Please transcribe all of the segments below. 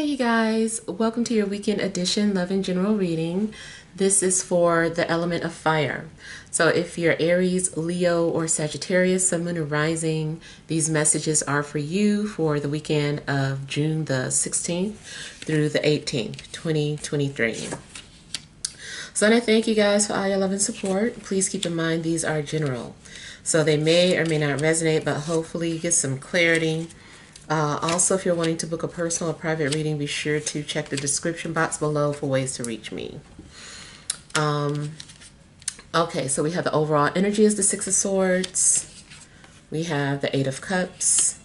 Hey you guys, welcome to your weekend edition Love and General reading. This is for the element of fire. So if you're Aries, Leo, or Sagittarius, Sun, Moon, and Rising, these messages are for you for the weekend of June the 16th through the 18th, 2023. So I thank you guys for all your love and support. Please keep in mind these are general. So they may or may not resonate, but hopefully you get some clarity uh, also, if you're wanting to book a personal or private reading, be sure to check the description box below for ways to reach me. Um, okay, so we have the overall energy is the Six of Swords. We have the Eight of Cups.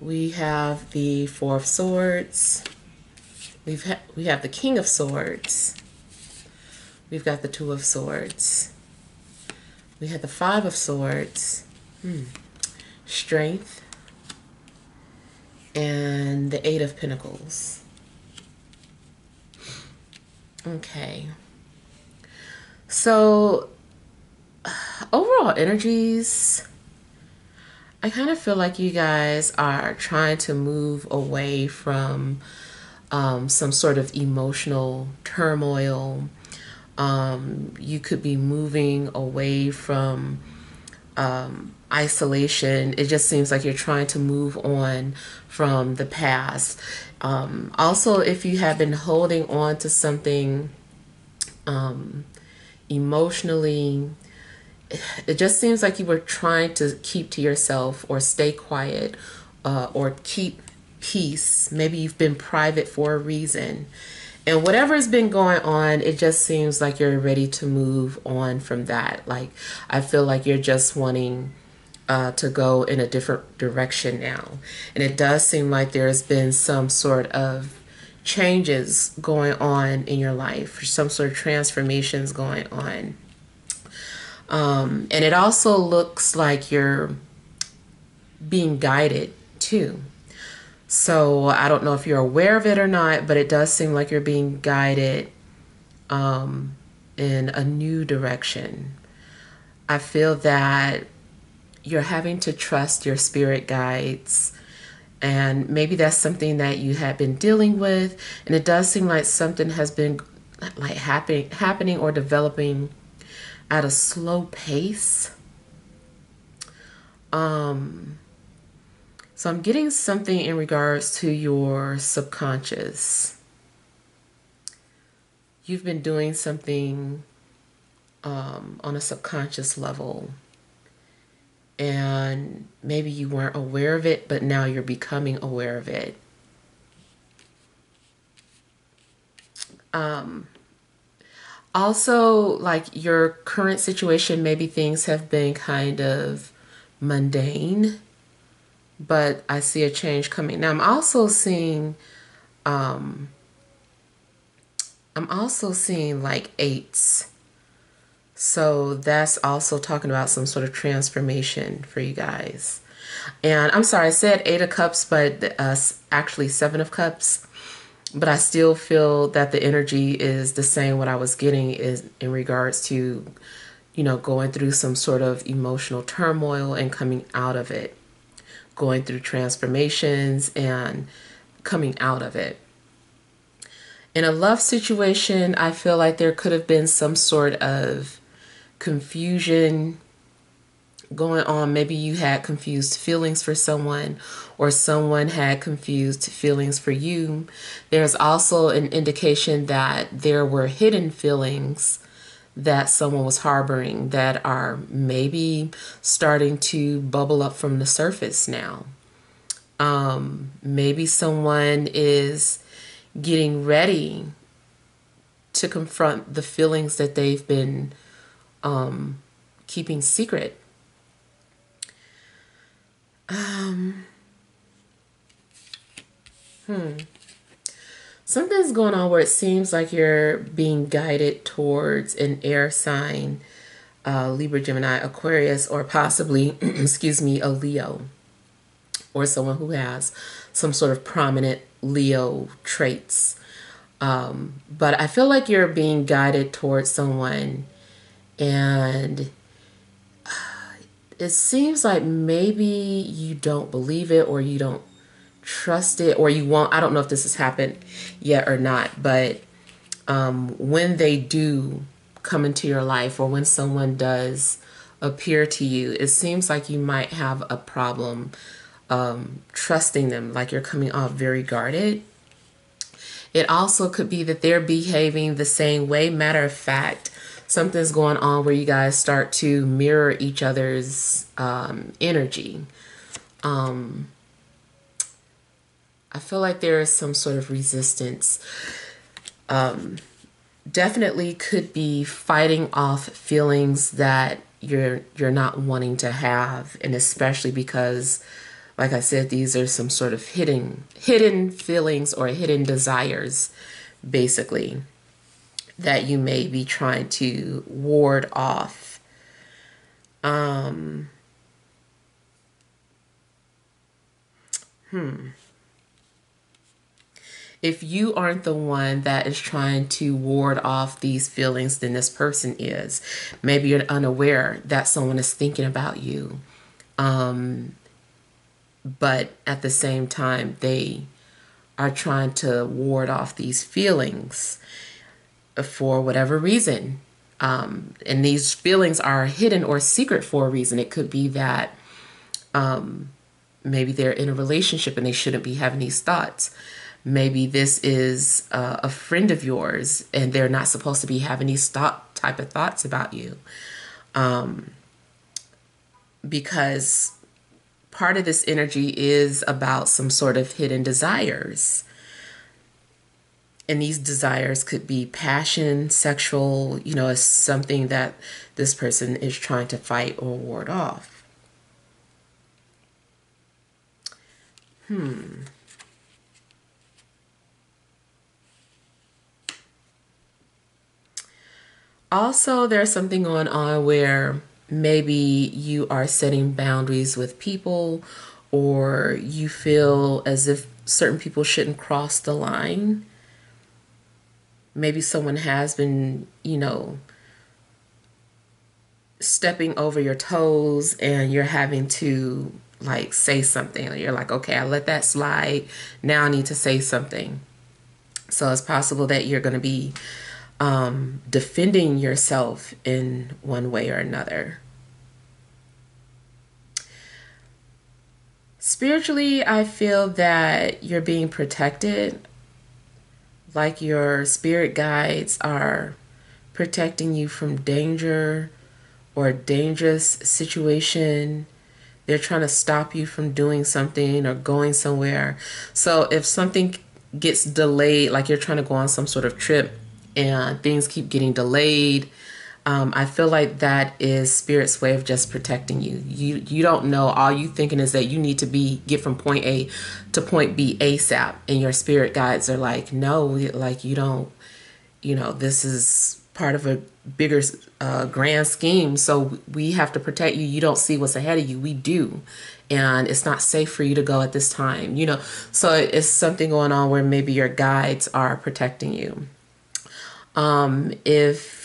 We have the Four of Swords. We've ha we have the King of Swords. We've got the Two of Swords. We have the Five of Swords. Hmm. Strength and the Eight of Pentacles. Okay. So, overall energies, I kind of feel like you guys are trying to move away from um, some sort of emotional turmoil. Um, you could be moving away from um, isolation. It just seems like you're trying to move on from the past. Um, also, if you have been holding on to something um, emotionally, it just seems like you were trying to keep to yourself or stay quiet uh, or keep peace. Maybe you've been private for a reason. And whatever's been going on, it just seems like you're ready to move on from that. Like, I feel like you're just wanting uh, to go in a different direction now. And it does seem like there's been some sort of changes going on in your life, some sort of transformations going on. Um, and it also looks like you're being guided too. So I don't know if you're aware of it or not, but it does seem like you're being guided um, in a new direction. I feel that you're having to trust your spirit guides. And maybe that's something that you have been dealing with. And it does seem like something has been like happening happening or developing at a slow pace. Um so I'm getting something in regards to your subconscious. You've been doing something um, on a subconscious level. And maybe you weren't aware of it, but now you're becoming aware of it. Um, also, like your current situation, maybe things have been kind of mundane but I see a change coming. Now I'm also seeing um I'm also seeing like eights. So that's also talking about some sort of transformation for you guys. And I'm sorry, I said eight of cups, but uh, actually seven of cups. But I still feel that the energy is the same. What I was getting is in regards to, you know, going through some sort of emotional turmoil and coming out of it going through transformations and coming out of it. In a love situation, I feel like there could have been some sort of confusion going on. Maybe you had confused feelings for someone, or someone had confused feelings for you. There's also an indication that there were hidden feelings that someone was harboring that are maybe starting to bubble up from the surface now. Um, maybe someone is getting ready to confront the feelings that they've been um, keeping secret. Um, hmm something's going on where it seems like you're being guided towards an air sign, uh, Libra, Gemini, Aquarius, or possibly, excuse me, a Leo, or someone who has some sort of prominent Leo traits. Um, but I feel like you're being guided towards someone, and it seems like maybe you don't believe it or you don't trust it or you won't. I don't know if this has happened yet or not, but um, when they do come into your life or when someone does appear to you, it seems like you might have a problem um, trusting them, like you're coming off very guarded. It also could be that they're behaving the same way. Matter of fact, something's going on where you guys start to mirror each other's um, energy. Um, I feel like there is some sort of resistance. Um, definitely could be fighting off feelings that you're you're not wanting to have, and especially because, like I said, these are some sort of hidden hidden feelings or hidden desires, basically, that you may be trying to ward off. Um. Hmm if you aren't the one that is trying to ward off these feelings, then this person is. Maybe you're unaware that someone is thinking about you. Um, but at the same time, they are trying to ward off these feelings for whatever reason. Um, and these feelings are hidden or secret for a reason. It could be that um, maybe they're in a relationship and they shouldn't be having these thoughts maybe this is uh, a friend of yours and they're not supposed to be having these thought type of thoughts about you um, because part of this energy is about some sort of hidden desires and these desires could be passion sexual you know something that this person is trying to fight or ward off hmm Also, there's something going on where maybe you are setting boundaries with people or you feel as if certain people shouldn't cross the line. Maybe someone has been, you know, stepping over your toes and you're having to like say something. You're like, okay, I let that slide. Now I need to say something. So it's possible that you're going to be um, defending yourself in one way or another. Spiritually, I feel that you're being protected, like your spirit guides are protecting you from danger or a dangerous situation. They're trying to stop you from doing something or going somewhere. So if something gets delayed, like you're trying to go on some sort of trip and things keep getting delayed. Um, I feel like that is spirit's way of just protecting you. You you don't know. All you thinking is that you need to be get from point A to point B ASAP, and your spirit guides are like, no, like you don't. You know, this is part of a bigger uh, grand scheme. So we have to protect you. You don't see what's ahead of you. We do, and it's not safe for you to go at this time. You know, so it's something going on where maybe your guides are protecting you. Um, if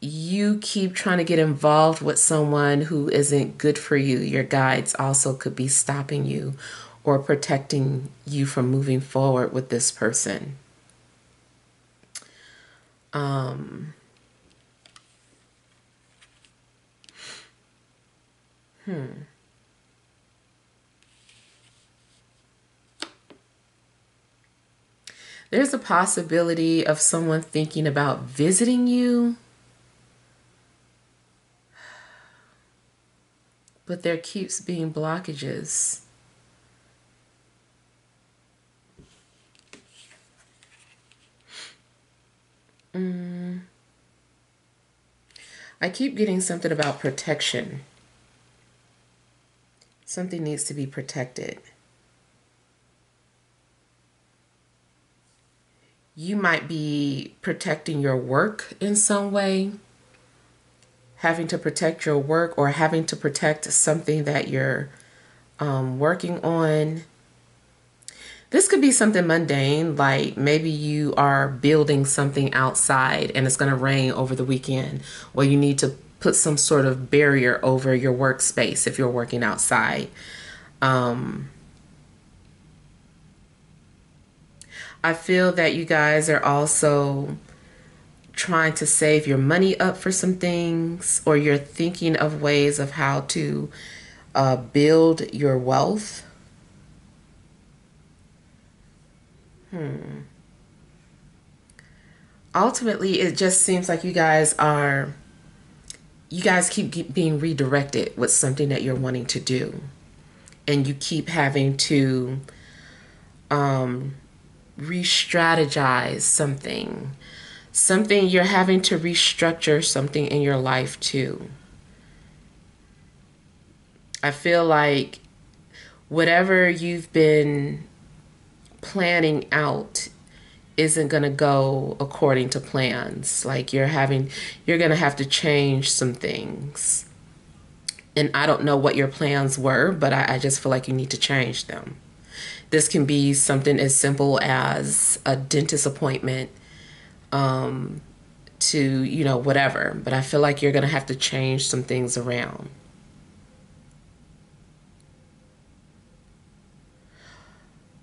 you keep trying to get involved with someone who isn't good for you, your guides also could be stopping you or protecting you from moving forward with this person. Um, hmm. there's a possibility of someone thinking about visiting you, but there keeps being blockages. Mm. I keep getting something about protection. Something needs to be protected. you might be protecting your work in some way, having to protect your work or having to protect something that you're um, working on. This could be something mundane, like maybe you are building something outside and it's going to rain over the weekend, or you need to put some sort of barrier over your workspace if you're working outside. Um, I feel that you guys are also trying to save your money up for some things, or you're thinking of ways of how to uh, build your wealth. Hmm. Ultimately, it just seems like you guys are, you guys keep being redirected with something that you're wanting to do. And you keep having to um, re strategize something something you're having to restructure something in your life too. I feel like whatever you've been planning out isn't going to go according to plans. Like you're having, you're going to have to change some things. And I don't know what your plans were, but I, I, just feel like you need to change them. This can be something as simple as a dentist appointment um, to, you know, whatever. But I feel like you're going to have to change some things around.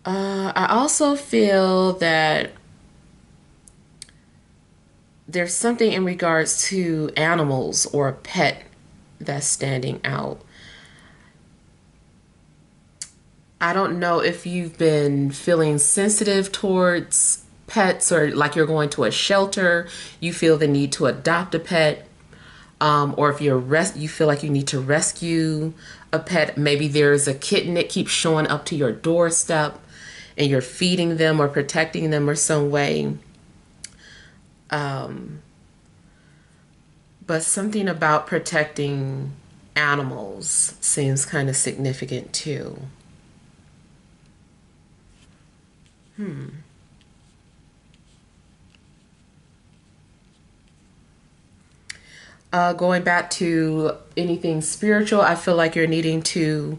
Uh, I also feel that there's something in regards to animals or a pet that's standing out. I don't know if you've been feeling sensitive towards pets or like you're going to a shelter, you feel the need to adopt a pet. Um, or if you're res- you feel like you need to rescue a pet, maybe there's a kitten that keeps showing up to your doorstep and you're feeding them or protecting them or some way. Um, but something about protecting animals seems kind of significant too. Hmm. Uh, going back to anything spiritual, I feel like you're needing to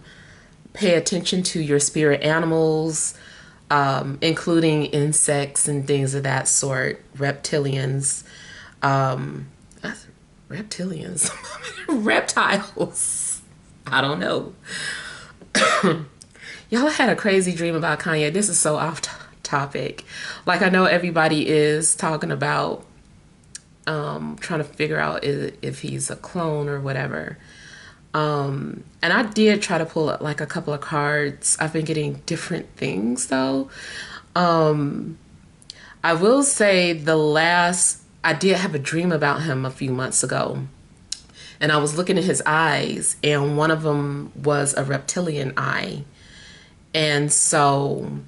pay attention to your spirit animals, um, including insects and things of that sort, reptilians, um, reptilians, reptiles. I don't know. Y'all had a crazy dream about Kanye. This is so off topic. Like, I know everybody is talking about um, trying to figure out if, if he's a clone or whatever. Um, and I did try to pull like a couple of cards. I've been getting different things though. Um, I will say the last, I did have a dream about him a few months ago. And I was looking at his eyes, and one of them was a reptilian eye. And so,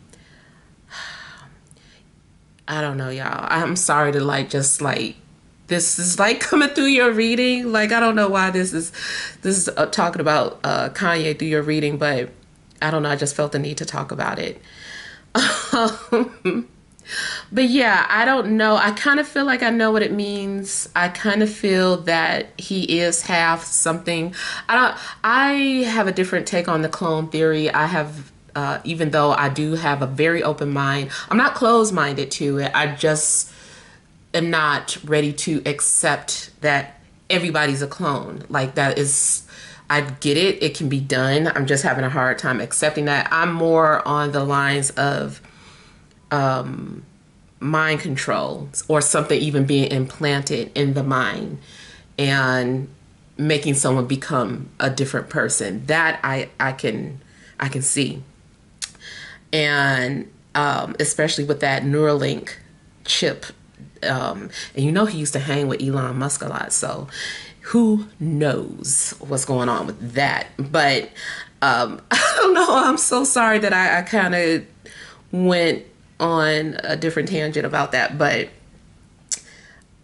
I don't know, y'all. I'm sorry to like just like this is like coming through your reading. Like I don't know why this is this is uh, talking about uh, Kanye through your reading, but I don't know. I just felt the need to talk about it. but yeah, I don't know. I kind of feel like I know what it means. I kind of feel that he is half something. I don't. I have a different take on the clone theory. I have. Uh, even though I do have a very open mind, I'm not closed minded to it. I just am not ready to accept that everybody's a clone. Like that is I get it, it can be done. I'm just having a hard time accepting that. I'm more on the lines of um mind control or something even being implanted in the mind and making someone become a different person. That I I can I can see. And um, especially with that Neuralink chip um, and you know he used to hang with Elon Musk a lot, so who knows what's going on with that? But um, I don't know. I'm so sorry that I, I kind of went on a different tangent about that, but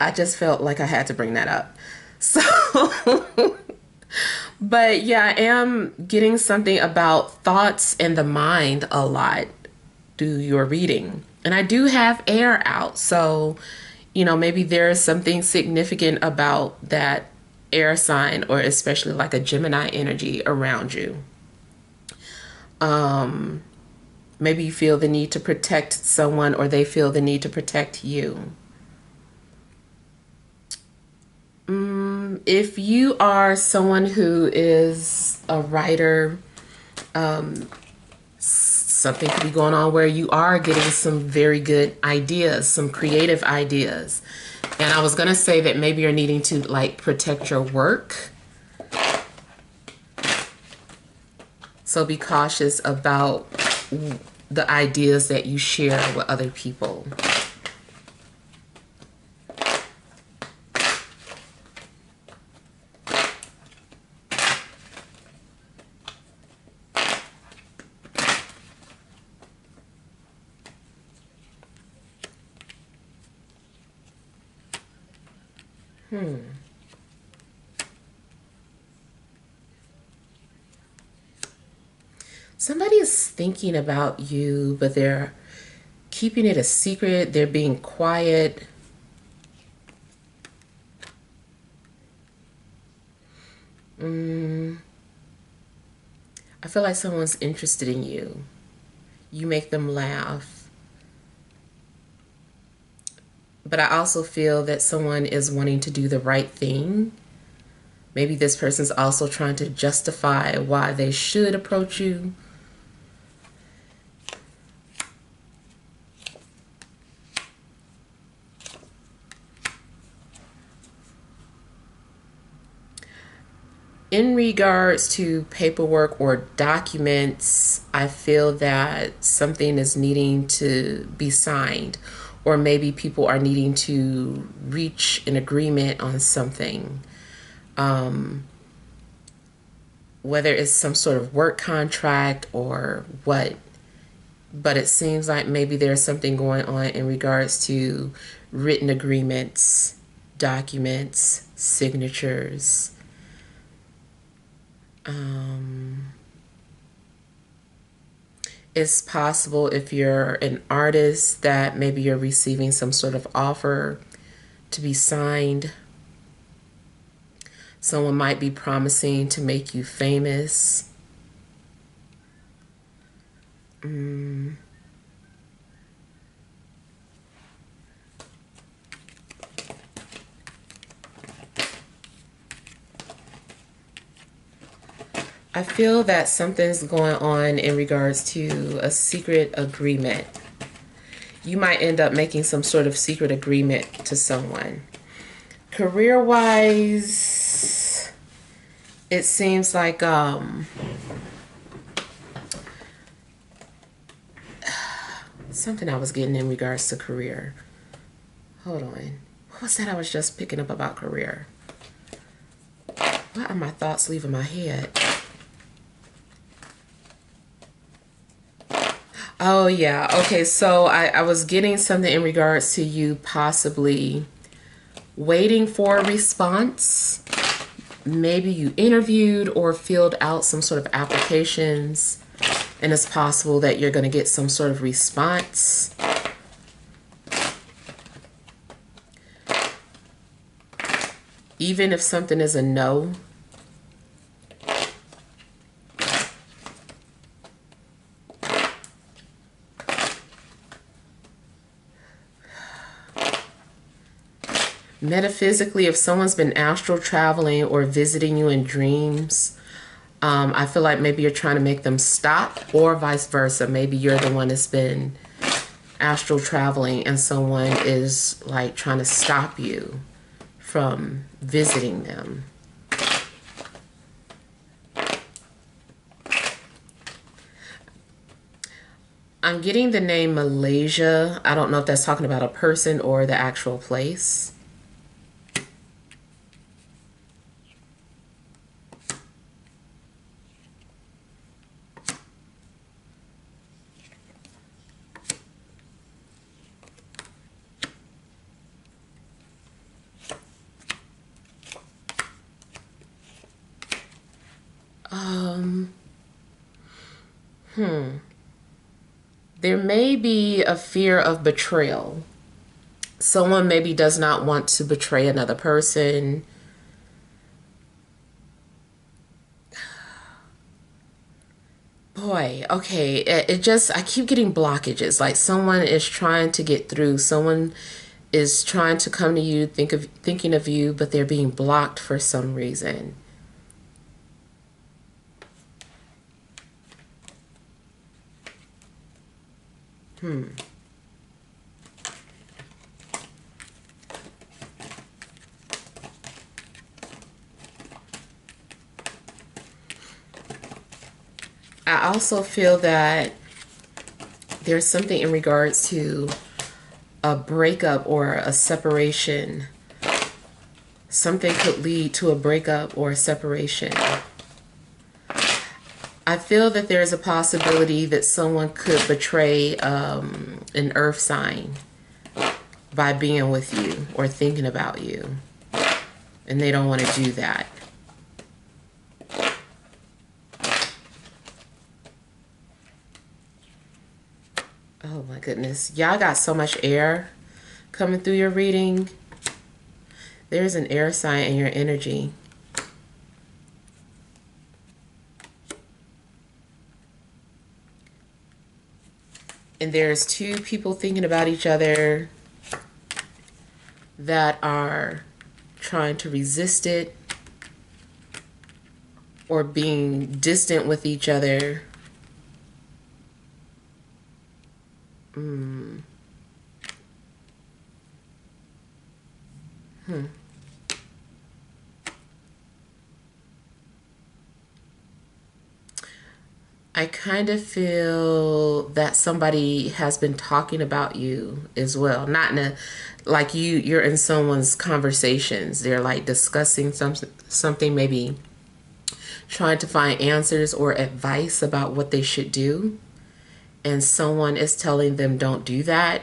I just felt like I had to bring that up. So, but yeah, I am getting something about thoughts in the mind a lot through your reading. And I do have air out, so you know, maybe there is something significant about that air sign or especially like a Gemini energy around you. Um, maybe you feel the need to protect someone or they feel the need to protect you. Um, if you are someone who is a writer, um, something could be going on where you are getting some very good ideas, some creative ideas. And I was going to say that maybe you're needing to like protect your work. So be cautious about the ideas that you share with other people. Hmm. Somebody is thinking about you, but they're keeping it a secret. They're being quiet. Mm. I feel like someone's interested in you. You make them laugh. But I also feel that someone is wanting to do the right thing. Maybe this person's also trying to justify why they should approach you. in regards to paperwork or documents, I feel that something is needing to be signed or maybe people are needing to reach an agreement on something. Um, whether it's some sort of work contract or what, but it seems like maybe there's something going on in regards to written agreements, documents, signatures. Um, it's possible if you're an artist that maybe you're receiving some sort of offer to be signed. Someone might be promising to make you famous. Mm. I feel that something's going on in regards to a secret agreement. You might end up making some sort of secret agreement to someone. Career wise, it seems like um, something I was getting in regards to career. Hold on. What was that I was just picking up about career? Why are my thoughts leaving my head? Oh, yeah. Okay, so I, I was getting something in regards to you possibly waiting for a response. Maybe you interviewed or filled out some sort of applications, and it's possible that you're going to get some sort of response. Even if something is a no, metaphysically, if someone's been astral traveling or visiting you in dreams, um, I feel like maybe you're trying to make them stop, or vice versa. Maybe you're the one that's been astral traveling and someone is like trying to stop you from visiting them. I'm getting the name Malaysia. I don't know if that's talking about a person or the actual place. Um, hmm. There may be a fear of betrayal. Someone maybe does not want to betray another person. Boy, okay, it, it just, I keep getting blockages. Like someone is trying to get through. Someone is trying to come to you, think of thinking of you, but they're being blocked for some reason. Hmm. I also feel that there's something in regards to a breakup or a separation. Something could lead to a breakup or a separation. I feel that there's a possibility that someone could betray um, an earth sign by being with you or thinking about you. And they don't want to do that. Oh my goodness. Y'all got so much air coming through your reading. There's an air sign in your energy. And there's two people thinking about each other that are trying to resist it or being distant with each other Hmm. Hmm. I kind of feel that somebody has been talking about you as well. Not in a like you you're in someone's conversations. They're like discussing some something maybe trying to find answers or advice about what they should do and someone is telling them don't do that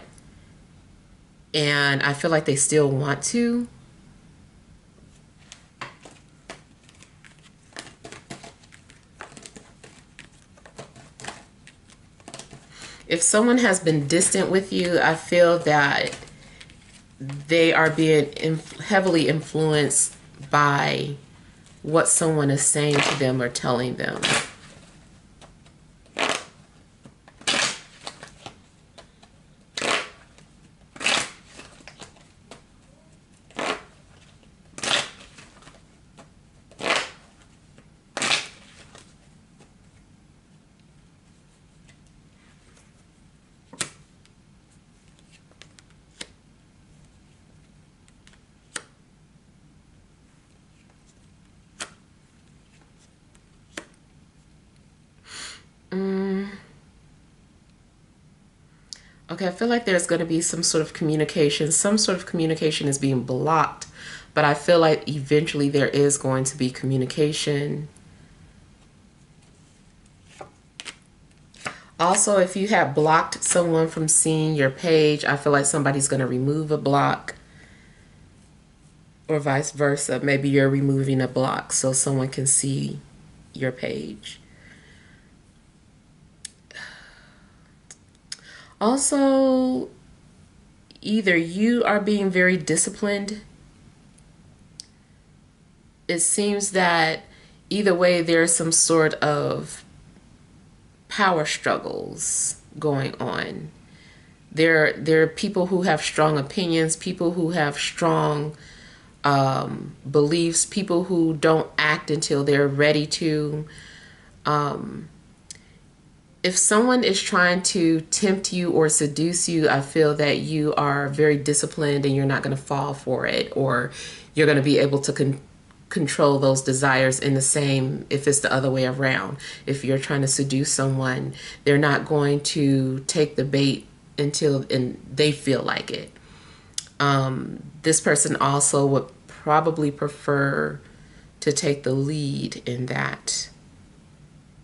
and I feel like they still want to if someone has been distant with you, I feel that they are being heavily influenced by what someone is saying to them or telling them. Okay, I feel like there's going to be some sort of communication. Some sort of communication is being blocked, but I feel like eventually there is going to be communication. Also, if you have blocked someone from seeing your page, I feel like somebody's going to remove a block or vice versa. Maybe you're removing a block so someone can see your page. Also, either you are being very disciplined. It seems that either way, there's some sort of power struggles going on. There, there are people who have strong opinions, people who have strong um, beliefs, people who don't act until they're ready to. Um, if someone is trying to tempt you or seduce you, I feel that you are very disciplined and you're not going to fall for it, or you're going to be able to con- control those desires in the same if it's the other way around. If you're trying to seduce someone, they're not going to take the bait until and they feel like it. Um, this person also would probably prefer to take the lead in that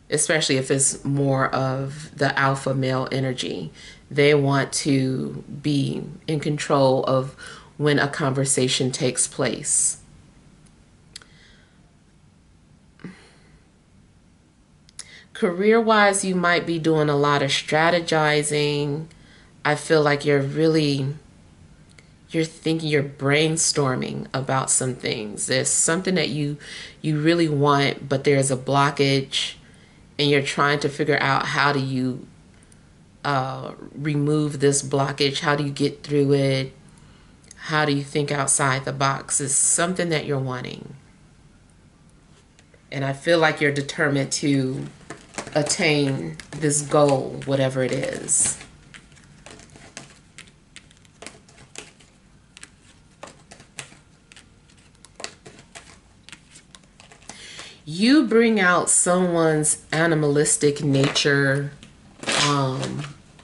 especially if it's more of the alpha male energy. They want to be in control of when a conversation takes place. Career wise, you might be doing a lot of strategizing. I feel like you're really you're thinking you're brainstorming about some things there's something that you you really want but there's a blockage and you're trying to figure out how do you uh, remove this blockage, how do you get through it, how do you think outside the box is something that you're wanting. And I feel like you're determined to attain this goal, whatever it is. You bring out someone's animalistic nature um,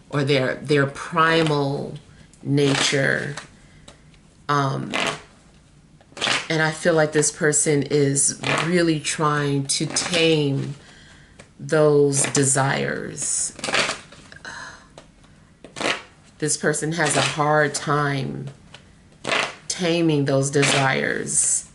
or their their primal nature um, and I feel like this person is really trying to tame those desires. This person has a hard time taming those desires.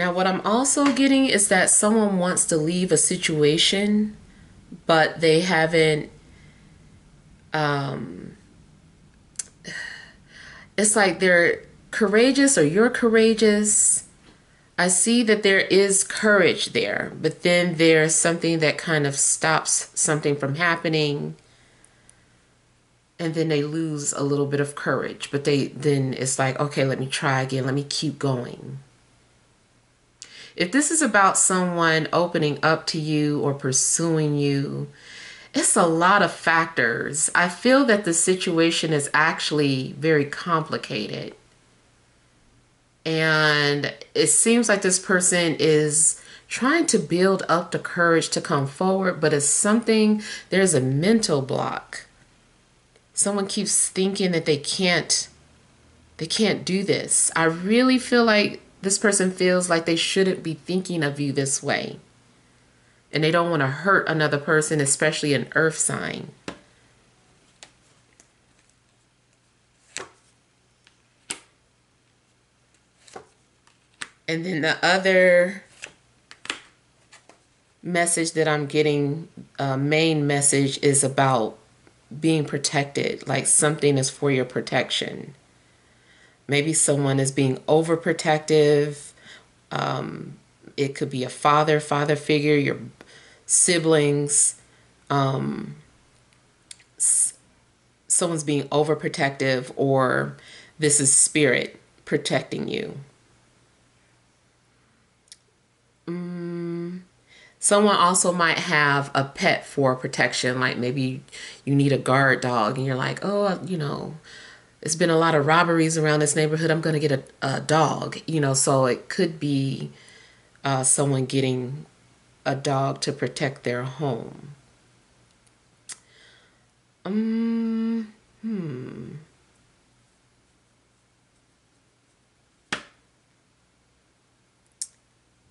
Now, what I'm also getting is that someone wants to leave a situation, but they haven't. Um, it's like they're courageous or you're courageous. I see that there is courage there, but then there's something that kind of stops something from happening. And then they lose a little bit of courage, but they then it's like, okay, let me try again, let me keep going. If this is about someone opening up to you or pursuing you, it's a lot of factors. I feel that the situation is actually very complicated. And it seems like this person is trying to build up the courage to come forward, but it's something, there's a mental block. Someone keeps thinking that they can't they can't do this. I really feel like this person feels like they shouldn't be thinking of you this way. And they don't want to hurt another person, especially an earth sign. And then the other message that I'm getting, uh, main message, is about being protected. Like something is for your protection. Maybe someone is being overprotective. Um, it could be a father, father figure, your siblings. Um, someone's being overprotective, or this is spirit protecting you. Mm, someone also might have a pet for protection, like maybe you need a guard dog, and you're like, oh, you know, there's been a lot of robberies around this neighborhood. I'm going to get a, a dog, you know, so it could be uh, someone getting a dog to protect their home. Um, hmm.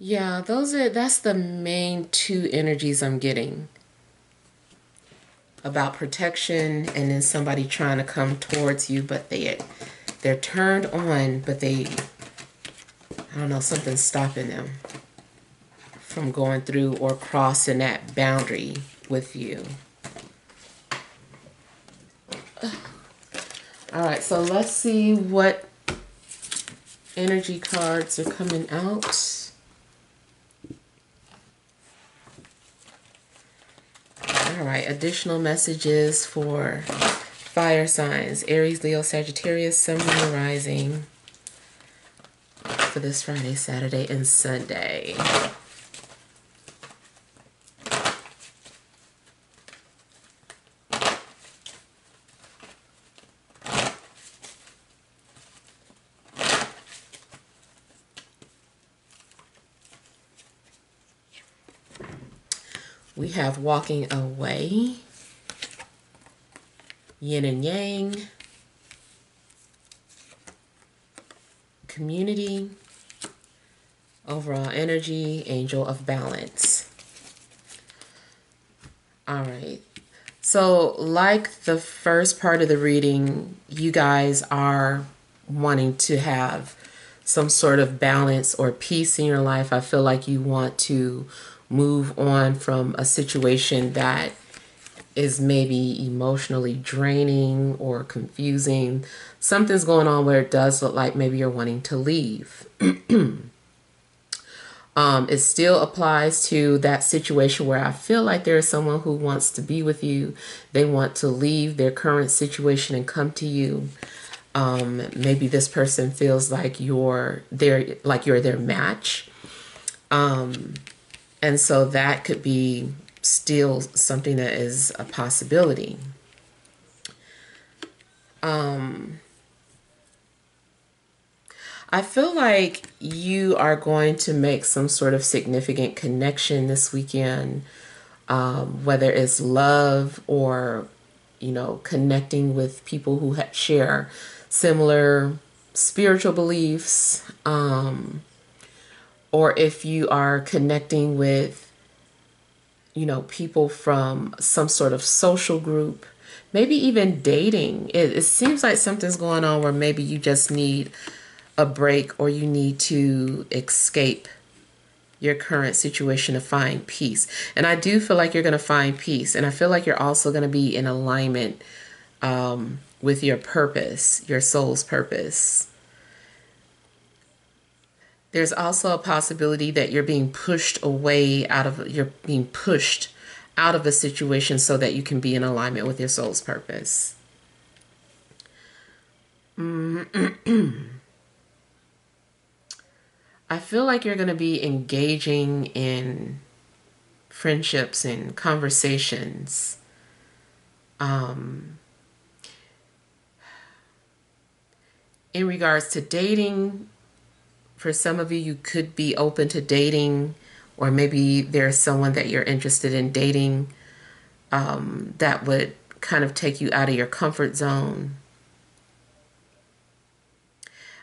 Yeah, those are that's the main two energies I'm getting about protection and then somebody trying to come towards you but they they're turned on but they I don't know something's stopping them from going through or crossing that boundary with you. All right so let's see what energy cards are coming out All right, additional messages for fire signs Aries, Leo, Sagittarius, Sun, Moon, Rising for this Friday, Saturday, and Sunday. Have walking away, yin and yang, community, overall energy, angel of balance. All right. So, like the first part of the reading, you guys are wanting to have some sort of balance or peace in your life. I feel like you want to move on from a situation that is maybe emotionally draining or confusing. Something's going on where it does look like maybe you're wanting to leave. Um, it still applies to that situation where I feel like there is someone who wants to be with you. They want to leave their current situation and come to you. Um, maybe this person feels like you're their like you're their match. Um, and so that could be still something that is a possibility. Um, I feel like you are going to make some sort of significant connection this weekend, um, whether it's love or, you know, connecting with people who share similar spiritual beliefs, um, or if you are connecting with, you know, people from some sort of social group, maybe even dating. It, it seems like something's going on where maybe you just need a break or you need to escape your current situation to find peace. And I do feel like you're going to find peace. And I feel like you're also going to be in alignment um, with your purpose, your soul's purpose. There's also a possibility that you're being pushed away out of, you're being pushed out of a situation so that you can be in alignment with your soul's purpose. I feel like you're going to be engaging in friendships and conversations. Um, in regards to dating, for some of you, you could be open to dating, or maybe there's someone that you're interested in dating um, that would kind of take you out of your comfort zone.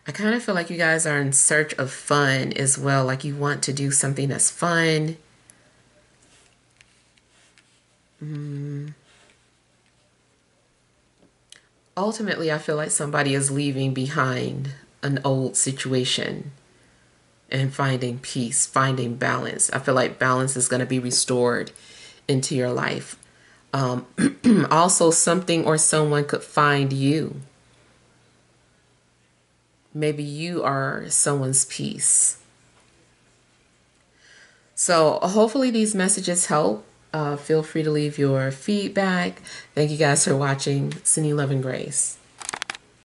I kind of feel like you guys are in search of fun as well. Like you want to do something that's fun. Mm. Ultimately, I feel like somebody is leaving behind an old situation and finding peace, finding balance. I feel like balance is going to be restored into your life. Um, also, something or someone could find you maybe you are someone's peace. So, hopefully, these messages help. Uh, feel free to leave your feedback. Thank you guys for watching. Sending love and grace.